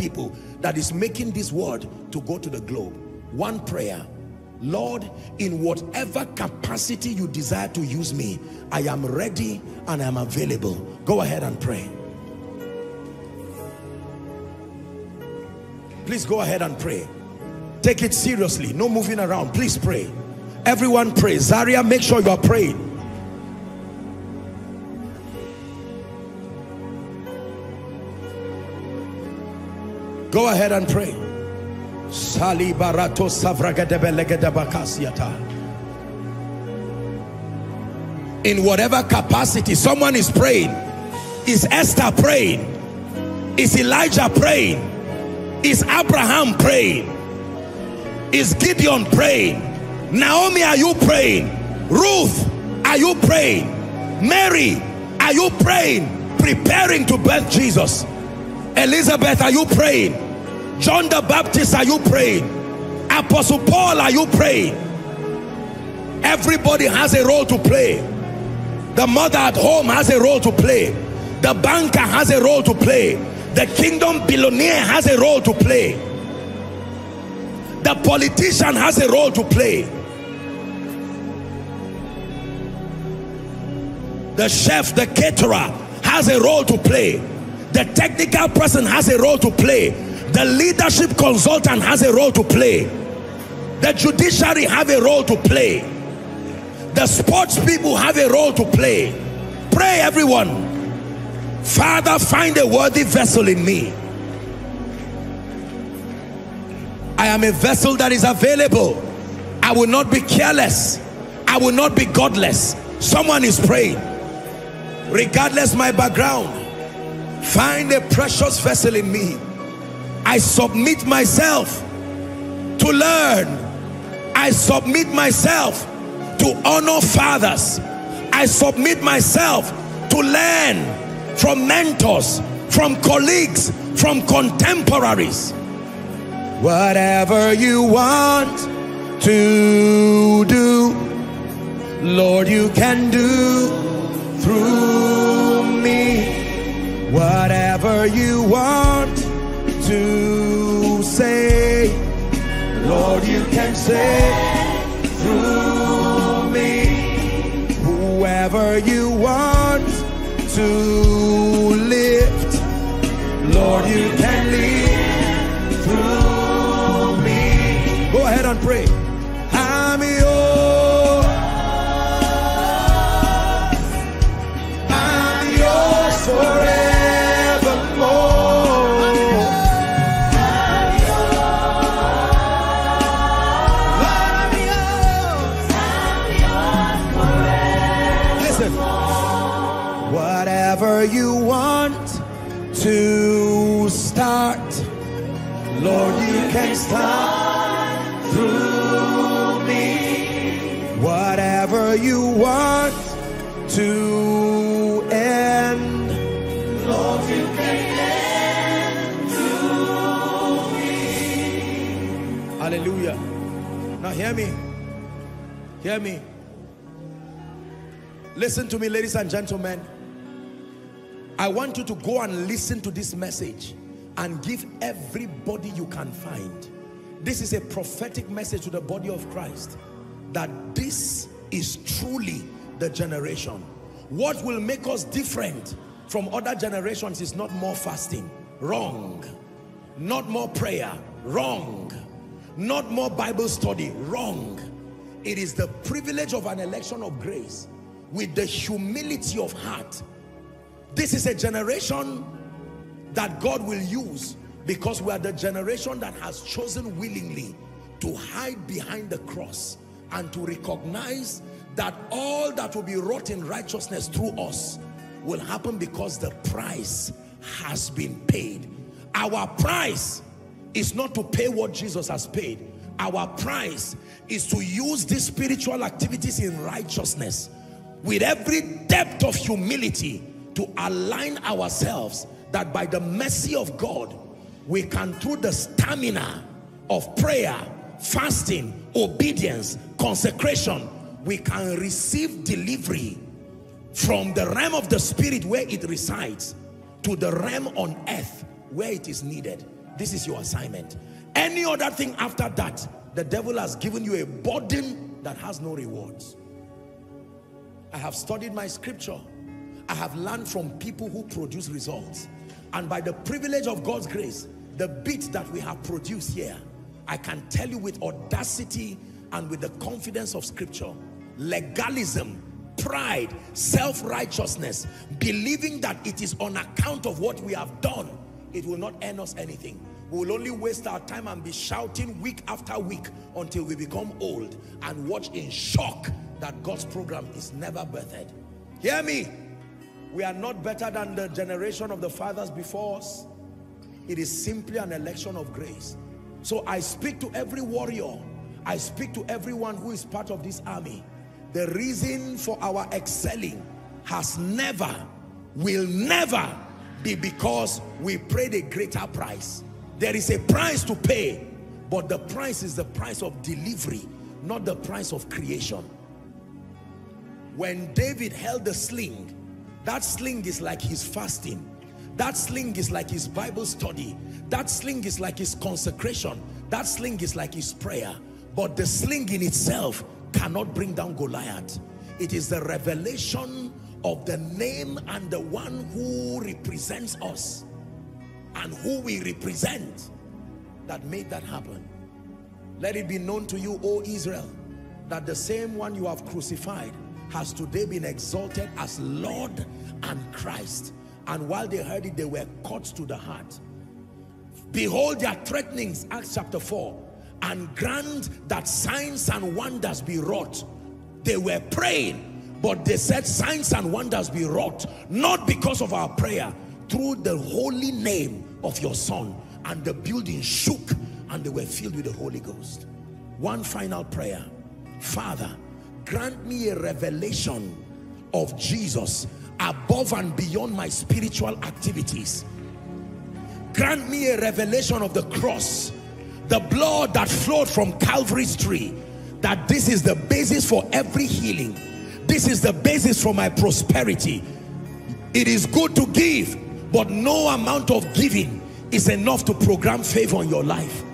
people that is making this word to go to the globe. One prayer. Lord, in whatever capacity you desire to use me, I am ready and I am available. Go ahead and pray. Please go ahead and pray. Take it seriously. No moving around. Please pray. Everyone pray. Zaria, make sure you are praying. Go ahead and pray. Sali barato In whatever capacity someone is praying, is Esther praying? Is Elijah praying? Is Abraham praying? Is Gideon praying? Naomi, are you praying? Ruth, are you praying? Mary, are you praying? Preparing to birth Jesus. Elizabeth, are you praying? John the Baptist, are you praying? Apostle Paul, are you praying? Everybody has a role to play. The mother at home has a role to play. The banker has a role to play. The kingdom billionaire has a role to play. The politician has a role to play. The chef, the caterer has a role to play. The technical person has a role to play. The leadership consultant has a role to play. The judiciary have a role to play. The sports people have a role to play. Pray everyone. Father, find a worthy vessel in me. I am a vessel that is available. I will not be careless. I will not be godless. Someone is praying. Regardless my background, Find a precious vessel in me. I submit myself to learn. I submit myself to honor fathers. I submit myself to learn from mentors, from colleagues, from contemporaries. Whatever you want to do, Lord, you can do you want to say, Lord, you can say whatever you want to start, Lord, you can start through me. Whatever you want to end, Lord, you can end through me. Hallelujah. Now hear me. Hear me. Listen to me, ladies and gentlemen. I want you to go and listen to this message and give everybody you can find. This is a prophetic message to the body of Christ that this is truly the generation. What will make us different from other generations is not more fasting. Wrong. Not more prayer. Wrong. Not more Bible study. Wrong. It is the privilege of an election of grace with the humility of heart this is a generation that God will use because we are the generation that has chosen willingly to hide behind the cross and to recognize that all that will be wrought in righteousness through us will happen because the price has been paid. Our price is not to pay what Jesus has paid. Our price is to use these spiritual activities in righteousness with every depth of humility to align ourselves that by the mercy of God, we can through the stamina of prayer, fasting, obedience, consecration, we can receive delivery from the realm of the spirit where it resides to the realm on earth where it is needed. This is your assignment. Any other thing after that, the devil has given you a burden that has no rewards. I have studied my scripture. I have learned from people who produce results. And by the privilege of God's grace, the bit that we have produced here, I can tell you with audacity and with the confidence of scripture, legalism, pride, self-righteousness, believing that it is on account of what we have done, it will not earn us anything. We will only waste our time and be shouting week after week until we become old and watch in shock that God's program is never birthed. Hear me. We are not better than the generation of the fathers before us. It is simply an election of grace. So I speak to every warrior. I speak to everyone who is part of this army. The reason for our excelling has never, will never be because we paid a greater price. There is a price to pay, but the price is the price of delivery, not the price of creation. When David held the sling, that sling is like his fasting. That sling is like his Bible study. That sling is like his consecration. That sling is like his prayer. But the sling in itself cannot bring down Goliath. It is the revelation of the name and the one who represents us and who we represent that made that happen. Let it be known to you, O Israel, that the same one you have crucified has today been exalted as Lord and Christ. And while they heard it, they were cut to the heart. Behold their threatenings, Acts chapter 4, and grant that signs and wonders be wrought. They were praying, but they said signs and wonders be wrought, not because of our prayer, through the holy name of your son. And the building shook and they were filled with the Holy Ghost. One final prayer. Father, grant me a revelation of Jesus above and beyond my spiritual activities. Grant me a revelation of the cross, the blood that flowed from Calvary's tree, that this is the basis for every healing. This is the basis for my prosperity. It is good to give, but no amount of giving is enough to program favor in your life.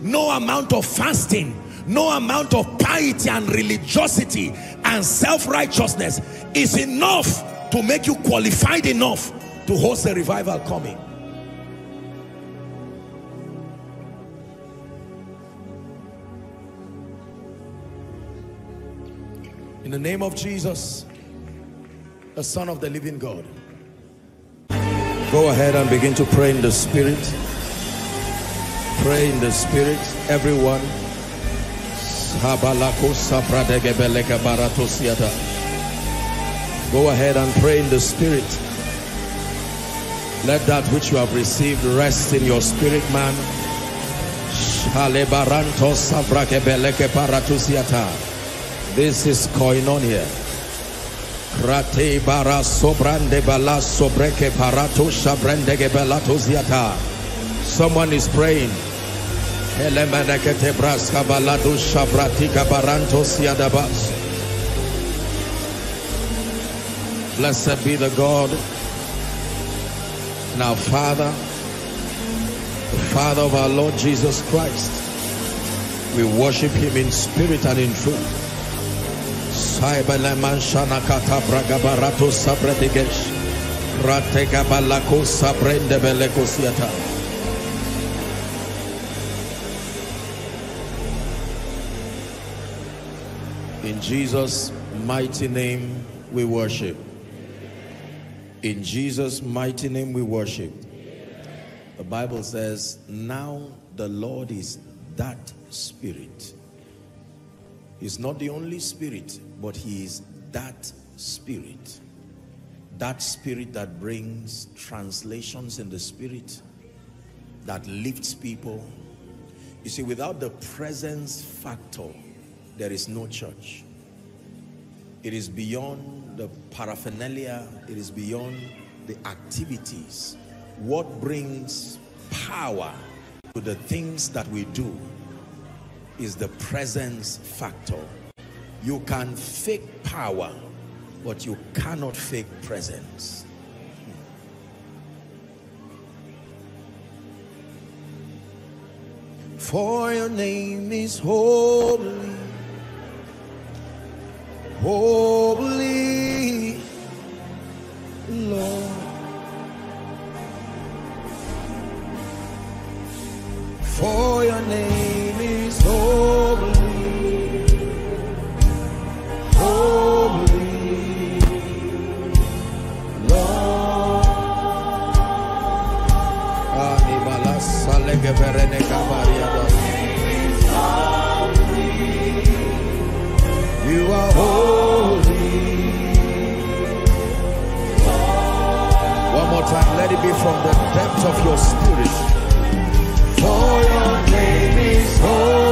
No amount of fasting, no amount of piety and religiosity and self-righteousness is enough to make you qualified enough to host a revival coming. In the name of Jesus, the Son of the living God. Go ahead and begin to pray in the Spirit. Pray in the Spirit, everyone. Go ahead and pray in the Spirit. Let that which you have received rest in your spirit, man. This is koinonia. Rate bara sobrande bala sobreke parato shabrendege belato ziata. Someone is praying. Blessed be the God our Father, the Father of our Lord Jesus Christ. We worship him in spirit and in truth. Shanakata In Jesus' mighty name we worship. In Jesus' mighty name we worship. The Bible says, now the Lord is that spirit. He's not the only spirit, but he is that spirit. That spirit that brings translations in the spirit, that lifts people. You see, without the presence factor, there is no church. It is beyond the paraphernalia, it is beyond the activities. What brings power to the things that we do is the presence factor. You can fake power, but you cannot fake presence. For your name is holy, holy, more time. Let it be from the depth of your spirit. For your name is holy.